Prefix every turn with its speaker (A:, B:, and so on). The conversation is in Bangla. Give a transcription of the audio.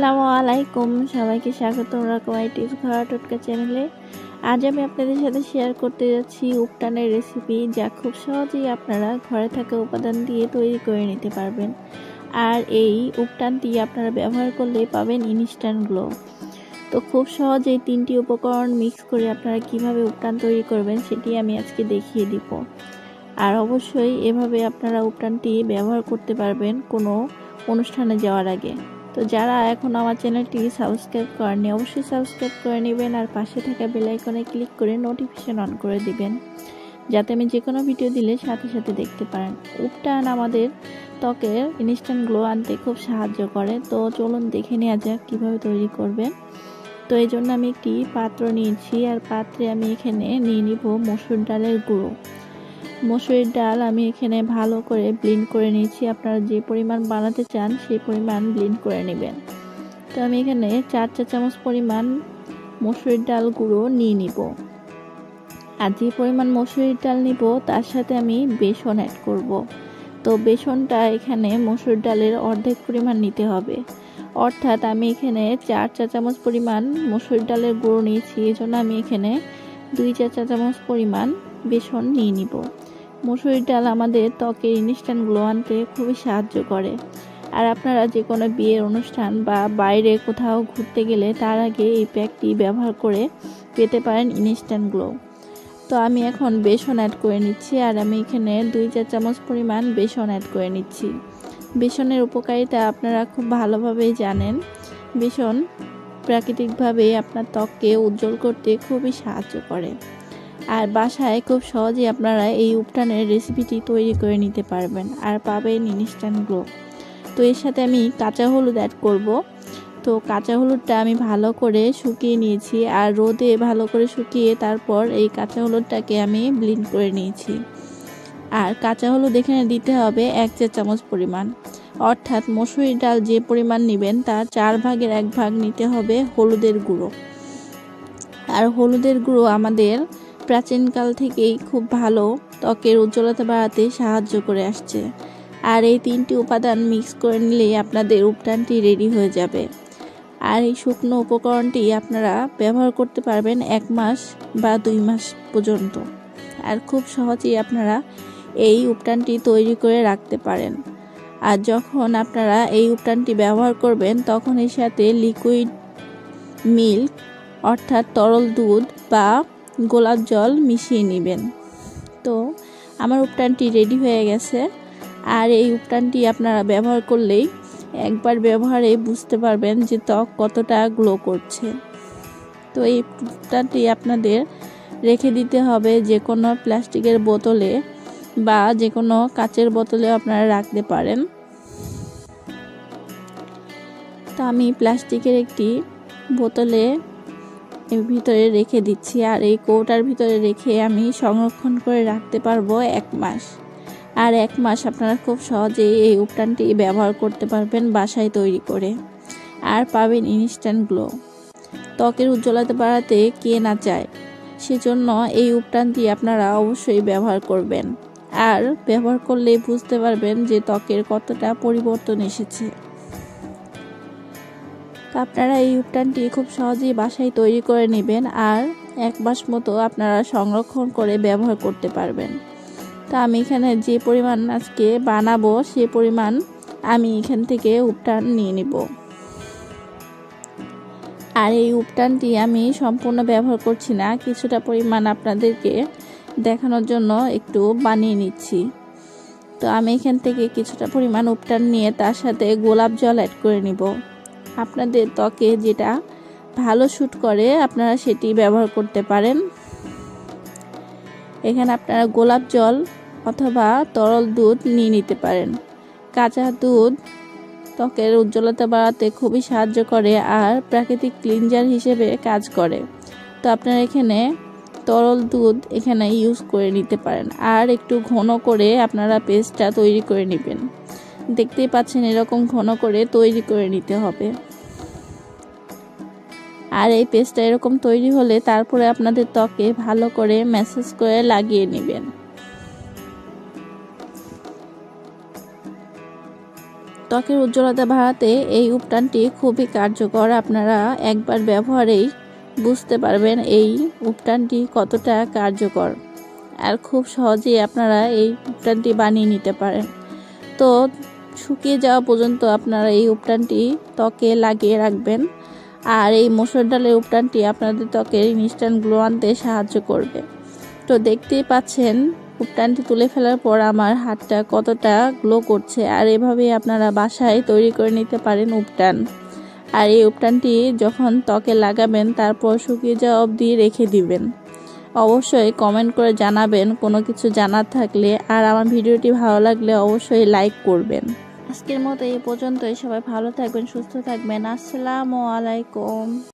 A: আসসালামু আলাইকুম। সবাইকে স্বাগত রাকমাইটিস ঘর টোটকা চ্যানেলে। আজ আমি আপনাদের সাথে শেয়ার করতে যাচ্ছি উপটানের রেসিপি যা খুব সহজেই আপনারা ঘরে থাকা উপাদান দিয়ে তৈরি করে নিতে পারবেন। আর এই উপটানটি আপনারা ব্যবহার করলে পাবেন ইনস্ট্যান্ট গ্লো তো খুব সহজেই তিনটি উপকরণ মিক্স করে আপনারা কীভাবে উপটান তৈরি করবেন সেটি আমি আজকে দেখিয়ে দিব। আর অবশ্যই এভাবে আপনারা উপটানটি ব্যবহার করতে পারবেন কোনো অনুষ্ঠানে যাওয়ার আগে। তো যারা এখন আমার চ্যানেলটি সাবস্ক্রাইব করেননি, অবশ্যই সাবস্ক্রাইব করে নেবেন আর পাশে থাকা বেলাইকনে ক্লিক করে নোটিফিকেশন অন করে দিবেন, যাতে আমি যে কোনো ভিডিও দিলে সাথে সাথে দেখতে পারেন। উপটান আমাদের ত্বকের ইনস্ট্যান্ট গ্লো আনতে খুব সাহায্য করে, তো চলুন দেখে নেওয়া যাক কীভাবে তৈরি করবেন। তো এই জন্য আমি একটি পাত্র নিয়েছি, আর পাত্রে আমি এখানে নিয়ে নিব মসুর ডালের গুঁড়ো। মসুরির ডাল আমি এখানে ভালো করে ব্লিন্ড করে নিয়েছি। আপনারা যে পরিমাণ বানাতে চান, সেই পরিমাণ ব্লিন্ড করে নেবেন। তো আমি এখানে চার চা চামচ পরিমাণ মসুরির ডাল গুঁড়ো নিয়ে নিব। আর যে পরিমাণ মসুরির ডাল নিব, তার সাথে আমি বেসন অ্যাড করব। তো বেসনটা এখানে মসুর ডালের অর্ধেক পরিমাণ নিতে হবে। অর্থাৎ আমি এখানে চার চা চামচ পরিমাণ মসুর ডালের গুঁড়ো নিয়েছি। এই জন্য আমি এখানে দুই চা চা চামচ পরিমাণ বেসন নিয়ে নিব। মসুরির ডাল আমাদের ত্বকের ইনস্ট্যান্ট গ্লো আনতে খুবই সাহায্য করে। আর আপনারা যে কোনো বিয়ের অনুষ্ঠান বা বাইরে কোথাও ঘুরতে গেলে তার আগে এই প্যাকটি ব্যবহার করে পেতে পারেন ইনস্ট্যান্ট গ্লো তো আমি এখন বেসন অ্যাড করে নিচ্ছি আর আমি এখানে দুই চার চামচ পরিমাণ বেসন অ্যাড করে নিচ্ছি। বেসনের উপকারিতা আপনারা খুব ভালোভাবেই জানেন। বেসন প্রাকৃতিকভাবে আপনার ত্বককে উজ্জ্বল করতে খুবই সাহায্য করে। আর বাসায় খুব সহজেই আপনারা এই উপটানের রেসিপিটি তৈরি করে নিতে পারবেন আর পাবেন ইনস্ট্যান্ট গ্লো তো এর সাথে আমি কাঁচা হলুদ অ্যাড করব। তো কাঁচা হলুদটা আমি ভালো করে শুকিয়ে নিয়েছি আর রোদে ভালো করে শুকিয়ে তারপর এই কাঁচা হলুদটাকে আমি ব্লিন্ড করে নিয়েছি। আর কাঁচা হলুদ এখানে দিতে হবে এক চা চামচ পরিমাণ। অর্থাৎ মসুরি ডাল যে পরিমাণ নেবেন তার চার ভাগের এক ভাগ নিতে হবে হলুদের গুঁড়ো। আর হলুদের গুঁড়ো আমাদের প্রাচীনকাল থেকেই খুব ভালো ত্বকের উজ্জ্বলতা বাড়াতে সাহায্য করে আসছে। আর এই তিনটি উপাদান মিক্স করে নিলেই আপনাদের উপটানটি রেডি হয়ে যাবে। আর এই শুকনো উপকরণটি আপনারা ব্যবহার করতে পারবেন এক মাস বা দুই মাস পর্যন্ত। আর খুব সহজেই আপনারা এই উপটানটি তৈরি করে রাখতে পারেন। আর যখন আপনারা এই উপটানটি ব্যবহার করবেন, তখন এর সাথে লিকুইড মিল্ক অর্থাৎ তরল দুধ বা গোলাপ জল মিশিয়ে নেবেন। তো আমার উপটানটি রেডি হয়ে গেছে। আর এই উপটানটি আপনারা ব্যবহার করলেই একবার ব্যবহারে বুঝতে পারবেন যে ত্বক কতটা গ্লো করছে। তো এই উপটানটি আপনাদের রেখে দিতে হবে যে কোনো প্লাস্টিকের বোতলে বা যে কোনো কাচের বোতলে আপনারা রাখতে পারেন। তো আমি প্লাস্টিকের একটি বোতলে ভিতরে রেখে দিচ্ছি আর এই কৌটার ভিতরে রেখে আমি সংরক্ষণ করে রাখতে পারব এক মাস। আর এক মাস আপনারা খুব সহজেই এই উপটানটি ব্যবহার করতে পারবেন বাসায় তৈরি করে। আর পাবেন ইনস্ট্যান্ট গ্লো ত্বকের উজ্জ্বলতা বাড়াতে কে না চায়, সেজন্য এই উপটানটি আপনারা অবশ্যই ব্যবহার করবেন। আর ব্যবহার করলে বুঝতে পারবেন যে ত্বকের কতটা পরিবর্তন এসেছে। তো আপনারা এই উপটানটি খুব সহজেই বাসায় তৈরি করে নেবেন আর এক মাস মতো আপনারা সংরক্ষণ করে ব্যবহার করতে পারবেন। তো আমি এখানে যে পরিমাণ আজকে বানাবো সে পরিমাণ আমি এখান থেকে উপটান নিয়ে নিব। আর এই উপটানটি আমি সম্পূর্ণ ব্যবহার করছি না, কিছুটা পরিমাণ আপনাদেরকে দেখানোর জন্য একটু বানিয়ে নিচ্ছি। তো আমি এখান থেকে কিছুটা পরিমাণ উপটান নিয়ে তার সাথে গোলাপ জল অ্যাড করে নিব। আপনাদের ত্বকে যেটা ভালো শ্যুট করে, আপনারা সেটি ব্যবহার করতে পারেন। এখানে আপনারা গোলাপ জল অথবা তরল দুধ নিয়ে নিতে পারেন। কাঁচা দুধ ত্বকের উজ্জ্বলতা বাড়াতে খুবই সাহায্য করে আর প্রাকৃতিক ক্লিনজার হিসেবে কাজ করে। তো আপনারা এখানে তরল দুধ এখানে ইউজ করে নিতে পারেন। আর একটু ঘন করে আপনারা পেস্টটা তৈরি করে নেবেন। দেখতেই পাচ্ছেন এরকম ঘন করে তৈরি করে নিতে হবে। আর এই পেস্টটা এরকম তৈরি হলে তারপরে আপনাদের ত্বকে ভালো করে ম্যাসেজ করে লাগিয়ে নেবেন। ত্বকের উজ্জ্বলতা বাড়াতে এই উপটানটি খুবই কার্যকর। আপনারা একবার ব্যবহারেই বুঝতে পারবেন এই উপটানটি কতটা কার্যকর। আর খুব সহজেই আপনারা এই উপটানটি বানিয়ে নিতে পারেন। তো শুকিয়ে যাওয়া পর্যন্ত আপনারা এই উপটানটি ত্বকে লাগিয়ে রাখবেন। আর এই মসুর ডালের উপটানটি আপনাদের ত্বকের ইনস্ট্যান্ট গ্লো আনতে সাহায্য করবে। তো দেখতেই পাচ্ছেন, উপটানটি তুলে ফেলার পর আমার হাতটা কতটা গ্লো করছে, আর এভাবেই আপনারা বাসায় তৈরি করে নিতে পারেন উপটান। আর এই উপটানটি যখন ত্বকে লাগাবেন, তারপর শুকিয়ে যাওয়া অবধি রেখে দিবেন। অবশ্যই কমেন্ট করে জানাবেন, কোনো কিছু জানার থাকলে। আর আমার ভিডিওটি ভালো লাগলে অবশ্যই লাইক করবেন। আজকের মতো এই পর্যন্তই। সবাই ভালো থাকবেন, সুস্থ থাকবেন। আসসালামু আলাইকুম।